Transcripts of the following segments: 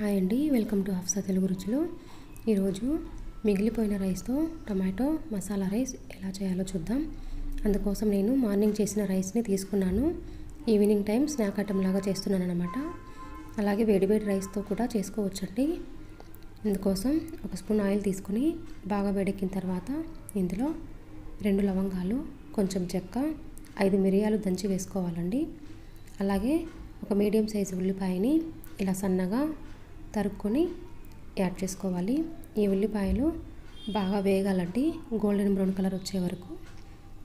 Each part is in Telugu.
హాయ్ అండి వెల్కమ్ టు హఫ్సా తెలుగు రుచులు. ఈరోజు మిగిలిపోయిన రైస్తో టమాటో మసాలా రైస్ ఎలా చేయాలో చూద్దాం. అందుకోసం నేను మార్నింగ్ చేసిన రైస్ని తీసుకున్నాను. ఈవినింగ్ టైం స్నాక్ ఐటమ్ లాగా చేస్తున్నాను అనమాట అలాగే వేడివేడి రైస్తో కూడా చేసుకోవచ్చండి. ఇందుకోసం ఒక స్పూన్ ఆయిల్ తీసుకుని బాగా వేడెక్కిన తర్వాత ఇందులో రెండు లవంగాలు కొంచెం చెక్క ఐదు మిరియాలు దంచి వేసుకోవాలండి. అలాగే ఒక మీడియం సైజు ఉల్లిపాయని ఇలా సన్నగా తరుక్కొని యాడ్ చేసుకోవాలి. ఈ ఉల్లిపాయలు బాగా వేగాలండి. గోల్డెన్ బ్రౌన్ కలర్ వచ్చే వరకు.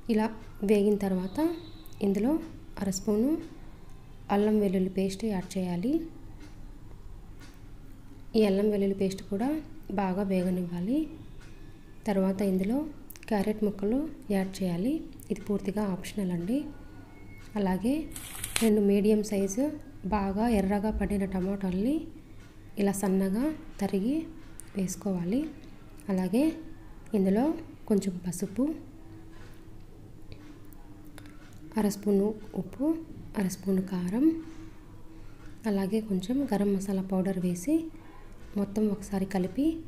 ఇలా వేగిన తర్వాత ఇందులో అర స్పూను అల్లం వెల్లుల్లి పేస్ట్ యాడ్ చేయాలి. ఈ అల్లం వెల్లుల్లి పేస్ట్ కూడా బాగా వేగనివ్వాలి. తర్వాత ఇందులో క్యారెట్ ముక్కలు యాడ్ చేయాలి. ఇది పూర్తిగా ఆప్షనల్ అండి. అలాగే రెండు మీడియం సైజు బాగా ఎర్రగా పడిన టమాటాలని ఇలా సన్నగా తరిగి వేసుకోవాలి. అలాగే ఇందులో కొంచెం పసుపు అర స్పూను ఉప్పు అర స్పూను కారం అలాగే కొంచెం గరం మసాలా పౌడర్ వేసి మొత్తం ఒకసారి కలిపి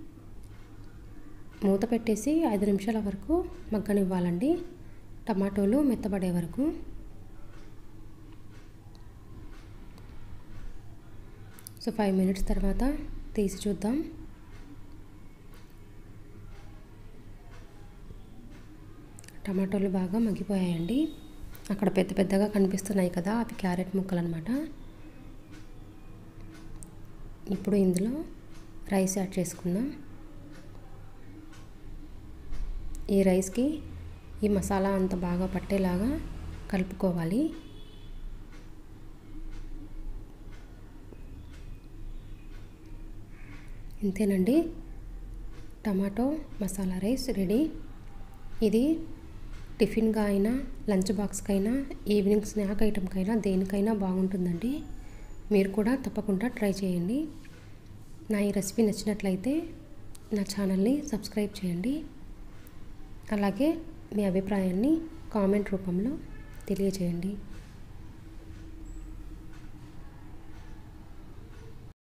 మూత పెట్టేసి ఐదు నిమిషాల వరకు మగ్గనివ్వాలండి. టమాటోలు మెత్తబడే వరకు. సో ఫైవ్ మినిట్స్ తర్వాత తీసి చూద్దాం. టమాటోలు బాగా మగ్గిపోయాయండి. అక్కడ పెద్ద పెద్దగా కనిపిస్తున్నాయి కదా అవి క్యారెట్ ముక్కలు అనమాట ఇప్పుడు ఇందులో రైస్ యాడ్ చేసుకుందాం. ఈ రైస్కి ఈ మసాలా అంత బాగా పట్టేలాగా కలుపుకోవాలి. ఇంతేనండి. Tomato masala rice ready. ఇది టిఫిన్గా అయినా లంచ్ బాక్స్కైనా ఈవినింగ్ స్నాక్ ఐటెంకైనా దేనికైనా బాగుంటుందండి. మీరు కూడా తప్పకుండా ట్రై చేయండి. నా ఈ రెసిపీ నచ్చినట్లయితే నా ఛానల్ని సబ్స్క్రైబ్ చేయండి. అలాగే మీ అభిప్రాయాన్ని కామెంట్ రూపంలో తెలియజేయండి.